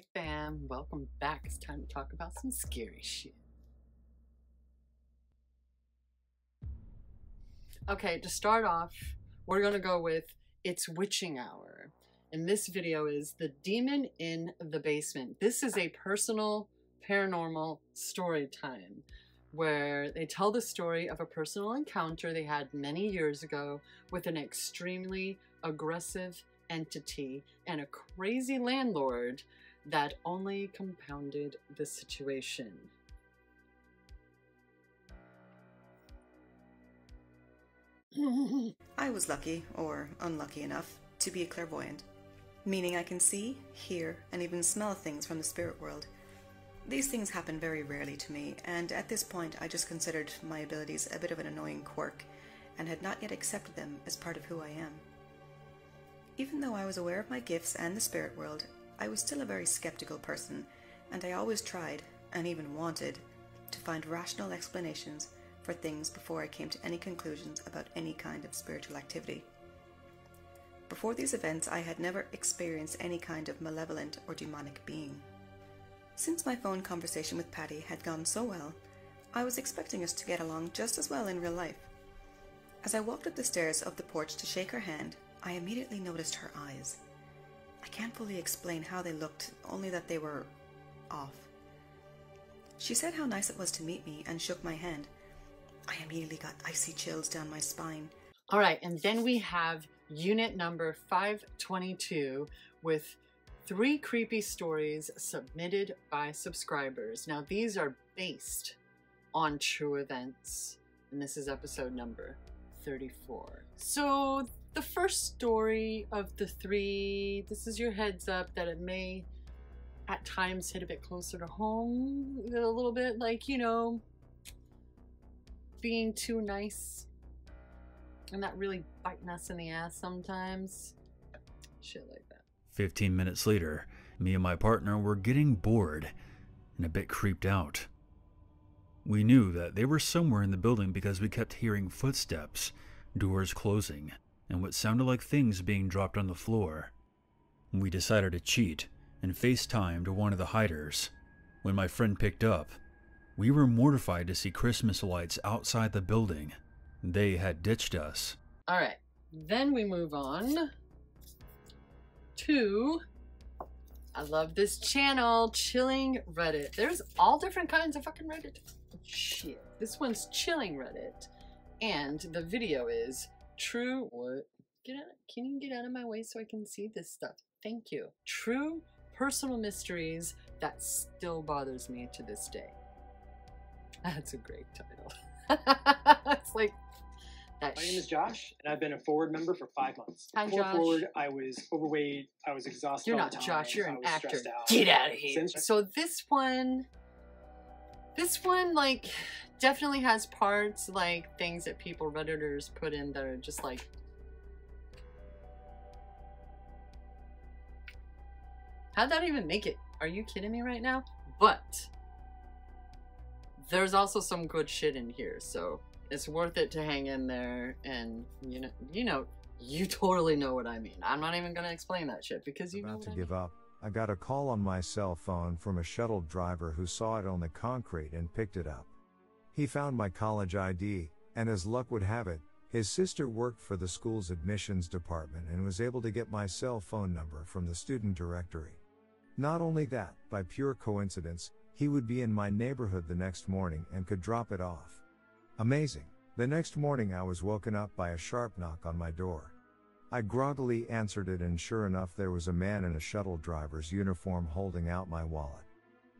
Hey fam, welcome back. It's time to talk about some scary shit. Okay, to start off, we're gonna go with It's Witching Hour. And this video is The Demon in the Basement. This is a personal paranormal story time where they tell the story of a personal encounter they had many years ago with an extremely aggressive entity and a crazy landlord that only compounded the situation. I was lucky, or unlucky enough, to be a clairvoyant, meaning I can see, hear, and even smell things from the spirit world. These things happen very rarely to me, and at this point I just considered my abilities a bit of an annoying quirk, and had not yet accepted them as part of who I am. Even though I was aware of my gifts and the spirit world, I was still a very skeptical person, and I always tried, and even wanted, to find rational explanations for things before I came to any conclusions about any kind of spiritual activity. Before these events, I had never experienced any kind of malevolent or demonic being. Since my phone conversation with Patty had gone so well, I was expecting us to get along just as well in real life. As I walked up the stairs of the porch to shake her hand, I immediately noticed her eyes. I can't fully explain how they looked, only that they were off. She said how nice it was to meet me and shook my hand. I immediately got icy chills down my spine. All right, and then we have unit number 522 with three creepy stories submitted by subscribers. Now, these are based on true events, and this is episode number 34. So, the first story of the three, this is your heads up that it may at times hit a bit closer to home, a little bit like, you know, being too nice and not really biting us in the ass sometimes. Shit like that. 15 minutes later, me and my partner were getting bored and a bit creeped out. We knew that they were somewhere in the building because we kept hearing footsteps, doors closing, and what sounded like things being dropped on the floor. We decided to cheat and FaceTimed one of the hiders. When my friend picked up, we were mortified to see Christmas lights outside the building. They had ditched us. All right. Then we move on to I love this channel, Chilling Reddit. There's all different kinds of fucking Reddit. Shit. This one's Chilling Reddit. And the video is True what? Get out can you get out of my way so I can see this stuff? Thank you. True personal mysteries that still bothers me to this day. That's a great title. it's like that My name is Josh, and I've been a forward member for five months. Hi, Before Josh. forward, I was overweight. I was exhausted. You're not Josh, you're an actor. Get out of here. Since- So this one this one like definitely has parts like things that people redditors put in that are just like How'd that even make it? Are you kidding me right now? But there's also some good shit in here, so it's worth it to hang in there and you know you know you totally know what I mean. I'm not even gonna explain that shit because you know about what to I give mean. up, I got a call on my cell phone from a shuttle driver who saw it on the concrete and picked it up. He found my college ID, and as luck would have it, his sister worked for the school's admissions department and was able to get my cell phone number from the student directory. Not only that, by pure coincidence, he would be in my neighborhood the next morning and could drop it off. Amazing. The next morning I was woken up by a sharp knock on my door. I groggily answered it, and sure enough, there was a man in a shuttle driver's uniform holding out my wallet.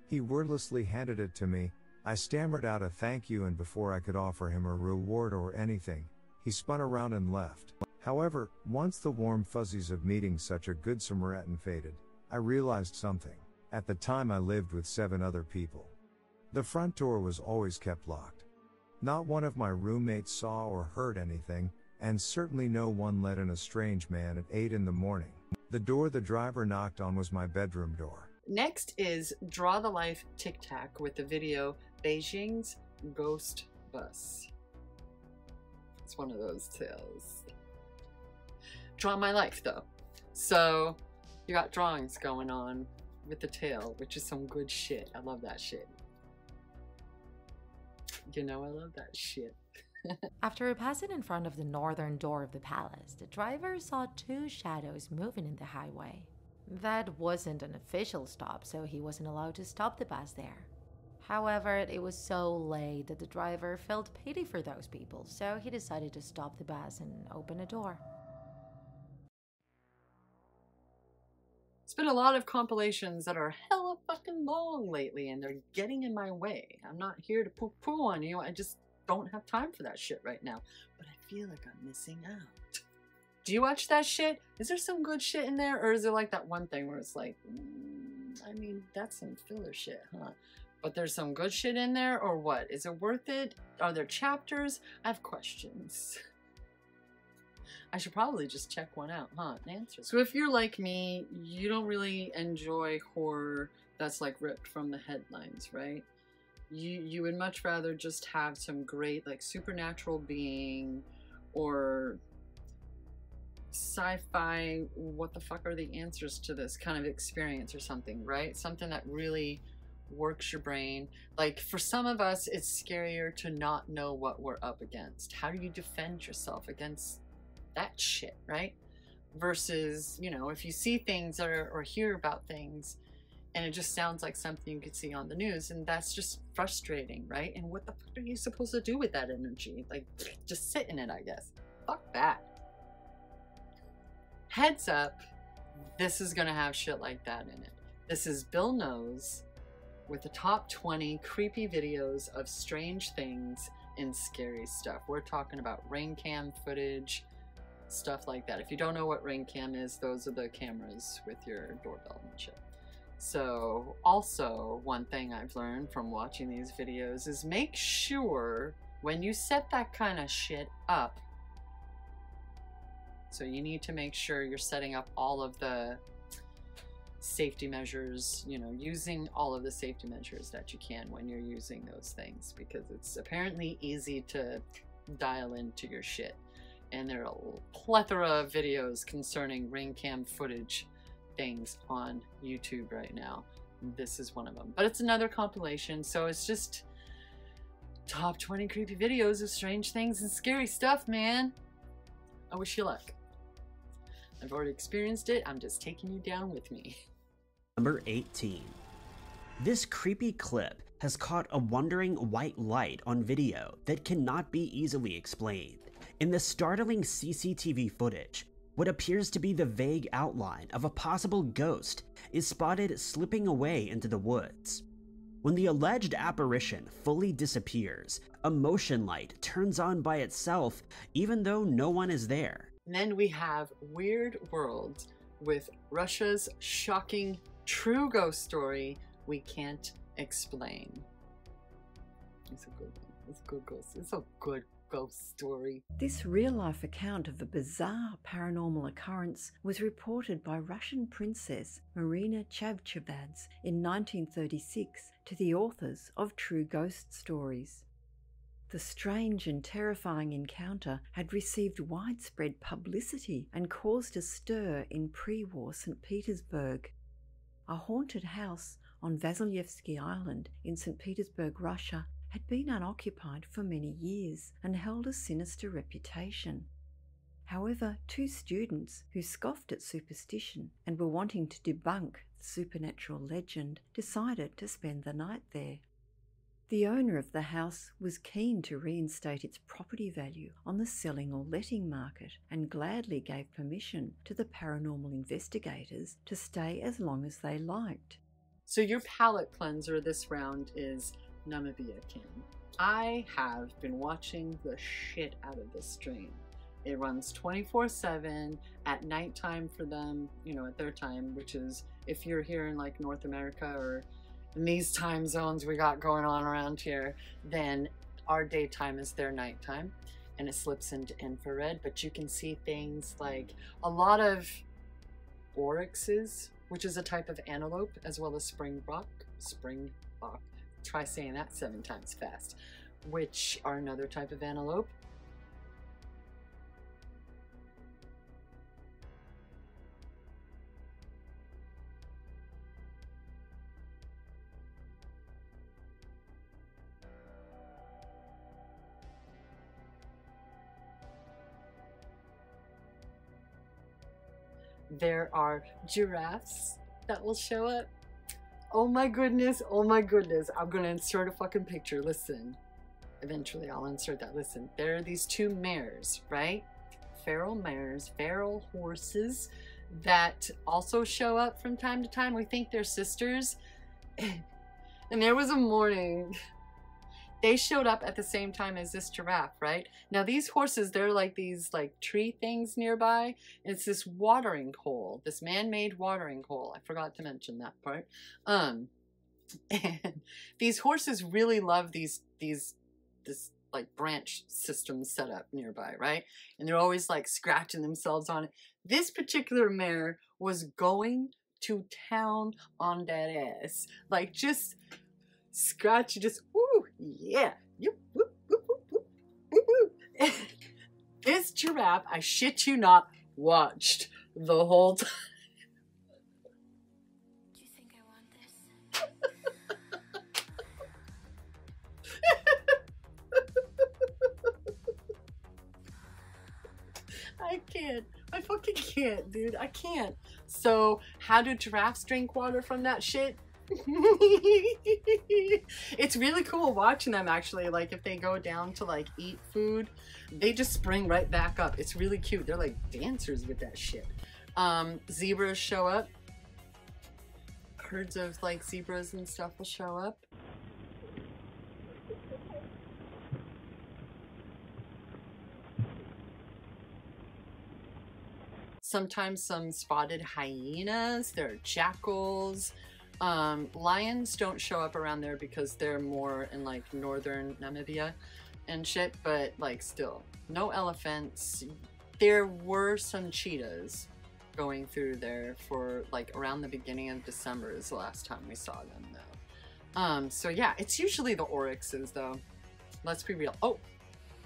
He wordlessly handed it to me. I stammered out a thank you, and before I could offer him a reward or anything, he spun around and left. However, once the warm fuzzies of meeting such a good Samaritan faded, I realized something. At the time, I lived with seven other people. The front door was always kept locked. Not one of my roommates saw or heard anything, and certainly no one let in a strange man at 8 in the morning. The door the driver knocked on was my bedroom door. Next is Draw the Life TikTak with the video Beijing's Ghost Bus. It's one of those tales. Draw my life though. So you got drawings going on with the tail, which is some good shit. I love that shit. You know, I love that shit. After passing in front of the northern door of the palace, the driver saw two shadows moving in the highway. That wasn't an official stop, so he wasn't allowed to stop the bus there. However, it was so late that the driver felt pity for those people, so he decided to stop the bus and open a door. It's been a lot of compilations that are hella fucking long lately, and they're getting in my way. I'm not here to poo poo on you. I just don't have time for that shit right now. But I feel like I'm missing out. Do you watch that shit? Is there some good shit in there? Or is it like that one thing where it's like, mm, I mean, that's some filler shit, huh? But there's some good shit in there, or what? Is it worth it? Are there chapters? I have questions. I should probably just check one out, huh? And answer. So if you're like me, you don't really enjoy horror that's like ripped from the headlines, right? You you would much rather just have some great like supernatural being or sci-fi what the fuck are the answers to this kind of experience or something, right? Something that really works your brain. Like for some of us, it's scarier to not know what we're up against. How do you defend yourself against that shit, right? Versus, you know, if you see things or, or hear about things and it just sounds like something you could see on the news and that's just frustrating, right? And what the fuck are you supposed to do with that energy? Like, just sit in it, I guess. Fuck that. Heads up, this is gonna have shit like that in it. This is Bill Nose with the top 20 creepy videos of strange things and scary stuff. We're talking about ring cam footage, stuff like that. If you don't know what ring cam is, those are the cameras with your doorbell and shit. So also one thing I've learned from watching these videos is make sure when you set that kind of shit up, so you need to make sure you're setting up all of the safety measures, you know, using all of the safety measures that you can when you're using those things because it's apparently easy to dial into your shit. And there are a plethora of videos concerning ring cam footage things on YouTube right now. This is one of them. But it's another compilation, so it's just top 20 creepy videos of strange things and scary stuff, man. I wish you luck. I've already experienced it, I'm just taking you down with me. Number 18. This creepy clip has caught a wandering white light on video that cannot be easily explained. In the startling CCTV footage, what appears to be the vague outline of a possible ghost is spotted slipping away into the woods. When the alleged apparition fully disappears, a motion light turns on by itself even though no one is there. Then we have Weird World with Russia's shocking true ghost story we can't explain. It's a good one. It's a good ghost. It's a good ghost story. This real life account of a bizarre paranormal occurrence was reported by Russian princess Marina Chavchavadze in 1936 to the authors of True Ghost Stories. The strange and terrifying encounter had received widespread publicity and caused a stir in pre war St. Petersburg. A haunted house on Vasilyevsky Island in St. Petersburg, Russia, had been unoccupied for many years and held a sinister reputation. However, two students who scoffed at superstition and were wanting to debunk the supernatural legend decided to spend the night there. The owner of the house was keen to reinstate its property value on the selling or letting market and gladly gave permission to the paranormal investigators to stay as long as they liked. So, your palate cleanser this round is NamibiaCam. I have been watching the shit out of this stream. It runs 24 7 at nighttime for them, you know, at their time, which is if you're here in like North America or in these time zones we got going on around here, then our daytime is their nighttime and it slips into infrared. But you can see things like a lot of oryxes, which is a type of antelope, as well as springbok, springbok, Try saying that seven times fast, which are another type of antelope. there are giraffes that will show up Oh my goodness, oh my goodness. I'm gonna insert a fucking picture. Listen. Eventually I'll insert that. Listen, there are these two mares, right? Feral mares, feral horses that also show up from time to time. We think they're sisters. and there was a morning they showed up at the same time as this giraffe, right? Now these horses, they're like these like tree things nearby. It's this watering hole, this man-made watering hole. I forgot to mention that part. Um, and these horses really love these these this like branch system set up nearby, right? And they're always like scratching themselves on it. This particular mare was going to town on that ass. Like just scratch, just yeah. Yep, whoop, whoop, whoop, whoop, whoop. this giraffe, I shit you not, watched the whole time. Do you think I want this? I can't. I fucking can't, dude. I can't. So, how do giraffes drink water from that shit? it's really cool watching them actually. Like if they go down to like eat food, they just spring right back up. It's really cute. They're like dancers with that shit. Um, zebras show up. Herds of like zebras and stuff will show up. Sometimes some spotted hyenas. There are jackals. Um, lions don't show up around there because they're more in like northern Namibia and shit, but like still, no elephants. There were some cheetahs going through there for like around the beginning of December is the last time we saw them though. Um, so yeah, it's usually the oryxes though. Let's be real. Oh,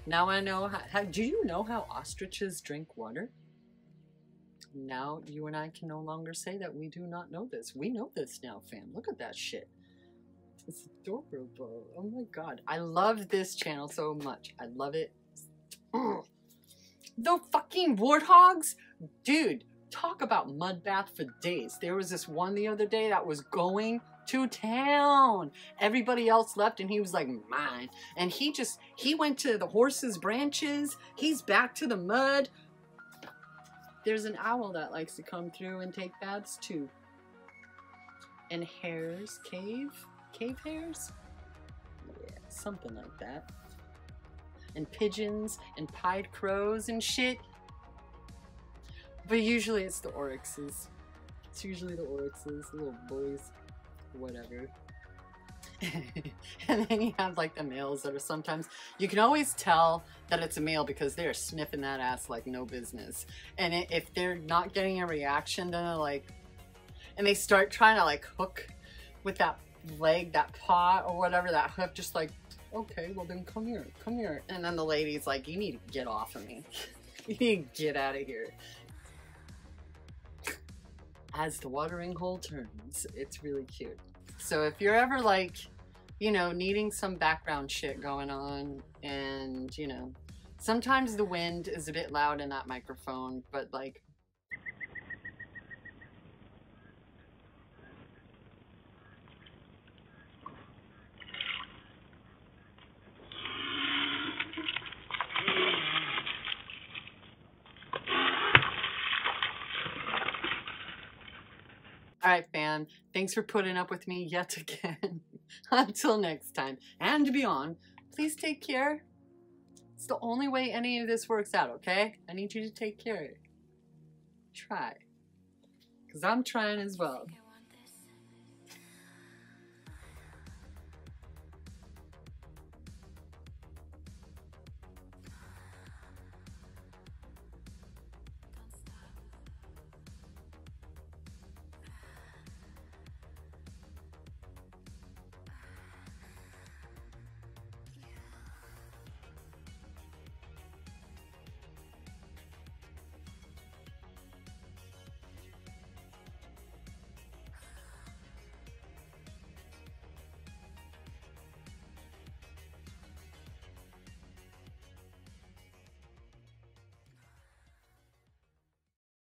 now I know how, how do you know how ostriches drink water? Now you and I can no longer say that we do not know this. We know this now, fam. Look at that shit. It's adorable. Oh my god. I love this channel so much. I love it. The fucking warthogs? Dude, talk about mud bath for days. There was this one the other day that was going to town. Everybody else left and he was like, mine. And he just, he went to the horse's branches. He's back to the mud. There's an owl that likes to come through and take baths too. And hares, cave? Cave hares? Yeah, something like that. And pigeons and pied crows and shit. But usually it's the oryxes. It's usually the oryxes, the little boys. Whatever. and then you have like the males that are sometimes you can always tell that it's a male because they're sniffing that ass like no business. And it, if they're not getting a reaction then they're like and they start trying to like hook with that leg that paw or whatever that hook just like okay well then come here come here. And then the lady's like you need to get off of me. You need to get out of here. As the watering hole turns it's really cute so if you're ever like, you know, needing some background shit going on and, you know, sometimes the wind is a bit loud in that microphone, but like All Thanks for putting up with me yet again. Until next time and beyond, please take care. It's the only way any of this works out, okay? I need you to take care. Try. Because I'm trying as well.